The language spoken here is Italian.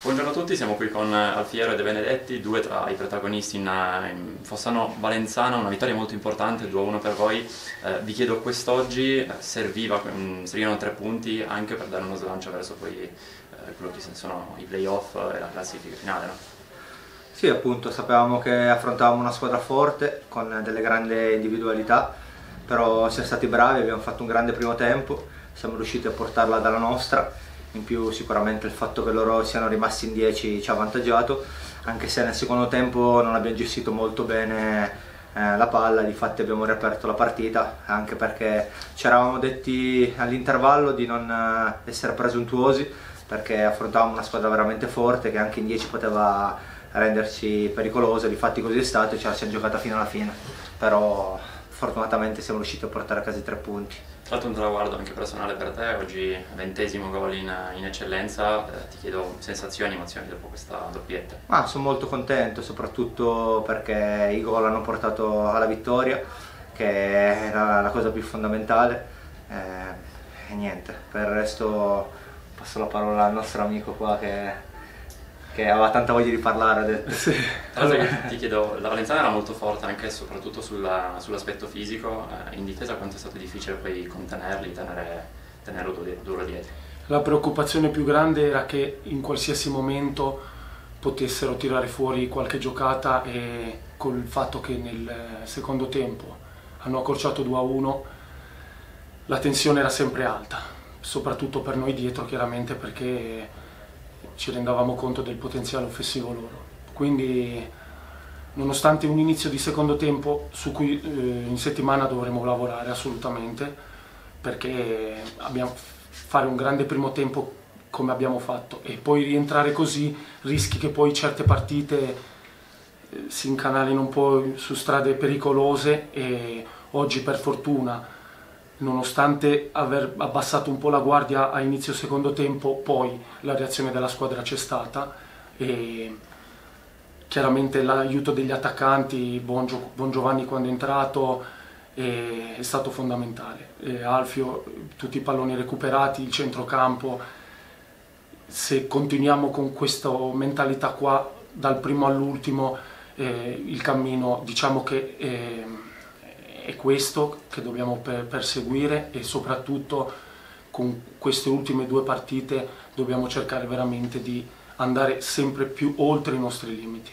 Buongiorno a tutti, siamo qui con Alfiero e De Benedetti, due tra i protagonisti in, in Fossano Valenzana, una vittoria molto importante, 2-1 per voi. Eh, vi chiedo quest'oggi, eh, serviva, mm, servivano tre punti anche per dare uno slancio verso poi eh, quello che sono i playoff e la classifica finale, no? Sì, appunto, sapevamo che affrontavamo una squadra forte con delle grandi individualità, però siamo stati bravi, abbiamo fatto un grande primo tempo, siamo riusciti a portarla dalla nostra in più sicuramente il fatto che loro siano rimasti in 10 ci ha avvantaggiato, anche se nel secondo tempo non abbiamo gestito molto bene eh, la palla, difatti abbiamo riaperto la partita, anche perché ci eravamo detti all'intervallo di non eh, essere presuntuosi, perché affrontavamo una squadra veramente forte che anche in 10 poteva renderci pericolosa, difatti così è stato e ce la siamo giocata fino alla fine, però fortunatamente siamo riusciti a portare a casa i tre punti. Tra l'altro un traguardo anche personale per te, oggi ventesimo gol in, in eccellenza, eh, ti chiedo sensazioni, emozioni dopo questa doppietta. Ah, sono molto contento, soprattutto perché i gol hanno portato alla vittoria, che era la cosa più fondamentale. Eh, e niente, per il resto passo la parola al nostro amico qua che che aveva tanta voglia di parlare. Ha detto. Sì. Allora, ti chiedo, la Valenzana era molto forte anche e soprattutto sulla, sull'aspetto fisico, eh, in difesa quanto è stato difficile poi contenerli, tenere, tenerlo duro dietro? La preoccupazione più grande era che in qualsiasi momento potessero tirare fuori qualche giocata e col fatto che nel secondo tempo hanno accorciato 2-1 la tensione era sempre alta, soprattutto per noi dietro chiaramente perché ci rendavamo conto del potenziale offensivo loro. Quindi nonostante un inizio di secondo tempo su cui eh, in settimana dovremo lavorare assolutamente, perché fare un grande primo tempo come abbiamo fatto e poi rientrare così rischi che poi certe partite eh, si incanalino un po' su strade pericolose e oggi per fortuna nonostante aver abbassato un po' la guardia a inizio secondo tempo, poi la reazione della squadra c'è stata e chiaramente l'aiuto degli attaccanti, Bon, Giovanni quando è entrato è, è stato fondamentale. E Alfio, tutti i palloni recuperati, il centrocampo, se continuiamo con questa mentalità qua dal primo all'ultimo eh, il cammino diciamo che eh, è questo che dobbiamo perseguire e soprattutto con queste ultime due partite dobbiamo cercare veramente di andare sempre più oltre i nostri limiti.